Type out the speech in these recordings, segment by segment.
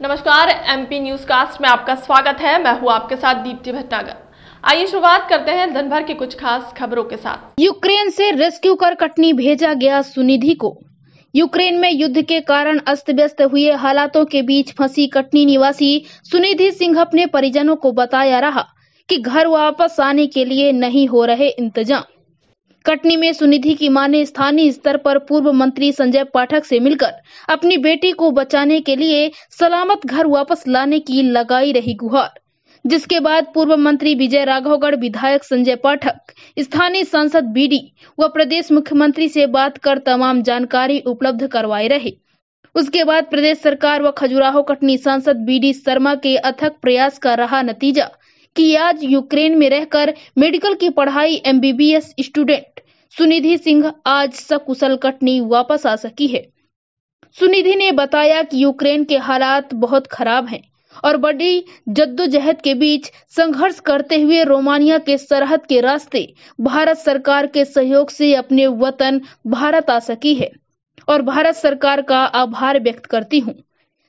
नमस्कार MP news cast में आपका स्वागत है। मैं हूँ आपके साथ दीप्ति भटनागर। आइए शुरुआत करते हैं दिन भर की कुछ खास खबरों के साथ। यूक्रेन से रेस्क्यू कर कटनी भेजा गया सुनिधि को। यूक्रेन में युद्ध के कारण अस्त व्यस्त हुए हालातों के बीच फंसी कटनी निवासी सुनिधि सिंह अपने परिजनों को बताया रहा कि घर वापस आने के लिए नहीं हो रहे इंतज़ाम। कटनी में सुनिधि की माँ ने स्थानीय स्तर पर पूर्व मंत्री संजय पाठक से मिलकर अपनी बेटी को बचाने के लिए सलामत घर वापस लाने की लगाई रही गुहार, जिसके बाद पूर्व मंत्री विजय राघवगढ़, विधायक संजय पाठक, स्थानीय सांसद बीडी व प्रदेश मुख्यमंत्री से बात कर तमाम जानकारी उपलब्ध करवाए रहे। उसके बाद प्रदेश सरकार व खजुराहो कटनी सांसद बीडी शर्मा के अथक प्रयास का रहा नतीजा कि आज यूक्रेन में रहकर मेडिकल की पढ़ाई एमबीबीएस स्टूडेंट सुनिधि सिंह आज सकुशल कटनी वापस आ सकी है। सुनिधि ने बताया कि यूक्रेन के हालात बहुत खराब हैं और बड़ी जद्दोजहद के बीच संघर्ष करते हुए रोमानिया के सरहद के रास्ते भारत सरकार के सहयोग से अपने वतन भारत आ सकी है और भारत सरकार का आभार व्यक्त करती हूँ।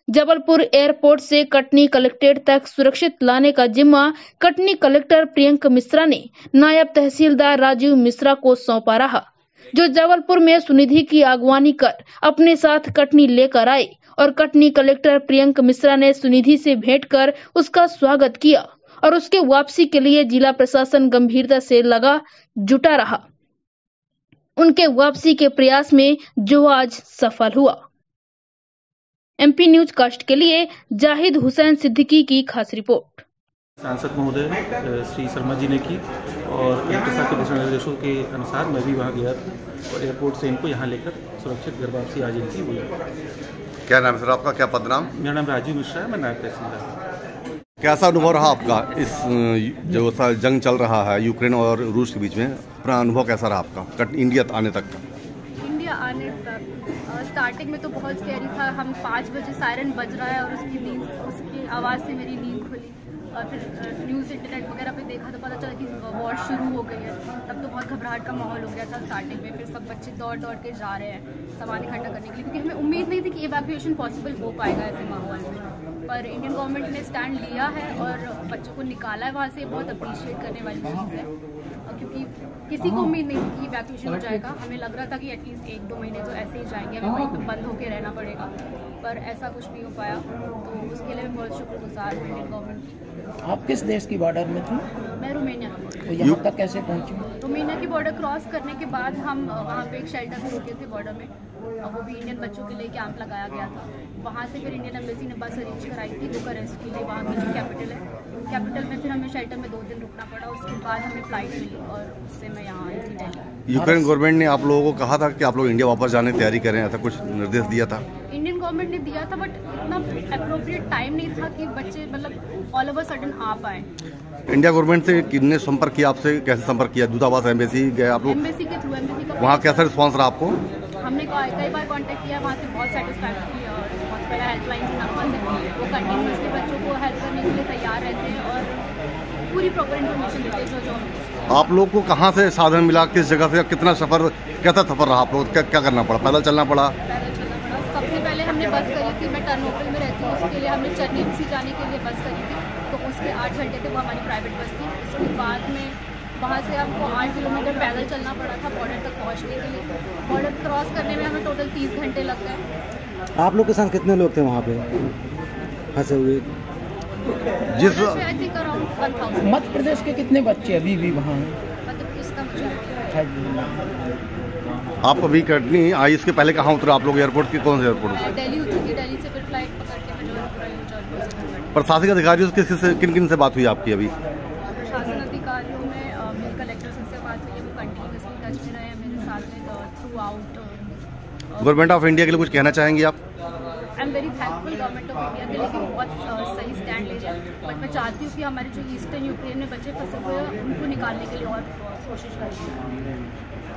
जबलपुर एयरपोर्ट से कटनी कलेक्ट्रेट तक सुरक्षित लाने का जिम्मा कटनी कलेक्टर प्रियंक मिश्रा ने। नायब तहसीलदार राजीव मिश्रा को सौंपा रहा। जो जबलपुर में सुनिधि की अगवानी कर अपने साथ कटनी लेकर आए और कटनी कलेक्टर प्रियंक मिश्रा ने सुनिधि से भेंट कर उसका स्वागत किया और उसके वापसी के लिए जिला प्रशासन गंभीरता से लगा जुटा रहा। उनके वापसी के प्रयास में जो आज सफल हुआ। एमपी न्यूज़ कास्ट के लिए जाहिद हुसैन सिद्दीकी की खास रिपोर्ट। सांसद महोदय श्री शर्मा जी ने की और कलेक्टर साहब के दिशा निर्देशों के अनुसार मैं भी वहाँ गया था और एयरपोर्ट से इनको यहाँ लेकर सुरक्षित घर वापसी आज इनकी हुई क्या नाम सर आपका? क्या पद नाम? मेरा नाम राजीव मिश्रा है मैं नायब तहसीलदार कैसा अनुभव रहा आपका इस जो सा जंग चल रहा है यूक्रेन और रूस के बीच में? अपना अनुभव कैसा रहा आपका? कट इंडिया आने तक का। तक स्टार्टिंग में तो बहुत स्कैरी था। हम पाँच बजे सायरन बज रहा है और उसकी नींद, उसकी आवाज़ से मेरी नींद खुली। और फिर न्यूज़ इंटरनेट वगैरह पे देखा तो पता चला कि वॉर शुरू हो गई है। तब तो बहुत घबराहट का माहौल हो गया था स्टार्टिंग में। फिर सब बच्चे दौड़ दौड़ के जा रहे हैं सामान इकट्ठा करने के लिए। क्योंकि हमें उम्मीद नहीं थी कि इवैक्यूएशन पॉसिबल हो पाएगा ऐसे माहौल में। पर इंडियन गवर्नमेंट ने स्टैंड लिया है और बच्चों को निकाला है वहाँ से। बहुत अप्रिशिएट करने वाली चीज़ है। क्योंकि किसी को उम्मीद नहीं थी कि वैक्यूशन हो जाएगा। हमें लग रहा था कि एटलीस्ट एक दो महीने तो ऐसे ही जाएँगे। हमें वहीं पर बंद होकर रहना पड़ेगा पर ऐसा कुछ नहीं हो पाया। तो उसके बहुत शुक्रगुजार हूँ इंडियन गवर्नमेंट आप किस देश की बॉर्डर में थी? मैं रोमेनिया तो यहाँ तक कैसे पहुँची? रोमेनिया की बॉर्डर क्रॉस करने के बाद हम वहाँ पे एक शेल्टर में रुके थे बॉर्डर में। वो भी इंडियन बच्चों के लिए कैंप लगाया गया था। वहाँ से फिर इंडियन एम्बेसी ने बस अरेंज कराई थी बुकारेस्ट के लिए। वहाँ की जो कैपिटल है कैपिटल में फिर हमें शेल्टर में दो दिन रुकना पड़ा। उसके बाद हमें फ़्लाइट मिली और उससे मैं यहाँ आई थी। यूक्रेन गवर्नमेंट ने आप लोगों को कहा था कि आप लोग इंडिया वापस जाने की तैयारी करें ऐसा कुछ निर्देश दिया था? इंडियन गवर्नमेंट ने दिया था बट इतना अप्रोप्रिएट टाइम नहीं था कि बच्चे मतलब ऑल ओवर सडन आ पाए। इंडिया गवर्नमेंट से किसने संपर्क किया आपसे? कैसे संपर्क किया? दूतावास एम्बेसी गए आप लोग? एम्बेसी के थ्रू एम्बेसी का वहाँ कैसा रिस्पॉन्स रहा आपको? हमने कई बार कांटेक्ट किया वहाँ से बहुत सेटिस्फाइड थी और बहुत पहले हेल्पलाइन के नंबर से वो कंटिन्यूसली बच्चों को हेल्प करने के लिए तैयार रहते हैं और पूरी प्रॉपर इन्फॉर्मेशन देते हैं जो जो आप लोग को कहाँ से साधन मिला? किस जगह से? कितना सफ़र कैसा सफ़र रहा आप लोग? क्या क्या करना पड़ा? पैदल चलना पड़ा? बस करी थी मैं टर्नोपल में रहती हूँ उसके लिए हमने चरनी जाने के लिए बस करी थी तो उसके आठ घंटे थे वो हमारी प्राइवेट बस थी। उसके बाद में वहाँ से हमको आठ किलोमीटर पैदल चलना पड़ा था बॉर्डर तक पहुँचने के लिए। बॉर्डर क्रॉस करने में हमें टोटल तीस घंटे लग गए। आप लोग के साथ कितने लोग थे वहाँ पे? फंसे हुए? जिस मध्य प्रदेश के कितने बच्चे अभी भी वहाँ? हैं? मतलब इसका मुझे idea है। आप अभी कटनी आई इसके पहले कहाँ उतरे? आप लोग एयरपोर्ट के कौन से एयरपोर्ट मैं? दिल्ली उतरी दिल्ली से फिर फ़्लाइट पकड़ के मैं से। प्रशासनिक अधिकारियों से किस किस किन किन से बात हुई आपकी अभी? प्रशासन अधिकारियों में मेरे कलेक्टर से बात हुई है वो कंटिन्यूसली टच में रहे हैं मेरे साथ में throughout government of India के लिए कुछ कहना चाहेंगे आप? I am very thankful government of India के लेकिन बहुत सही स्टैंड ले जाए बट मैं चाहती हूँ कि हमारे जो ईस्टर्न यूक्रेन में बच्चे फंसे हुए हैं, उनको निकालने के लिए और कोशिश करें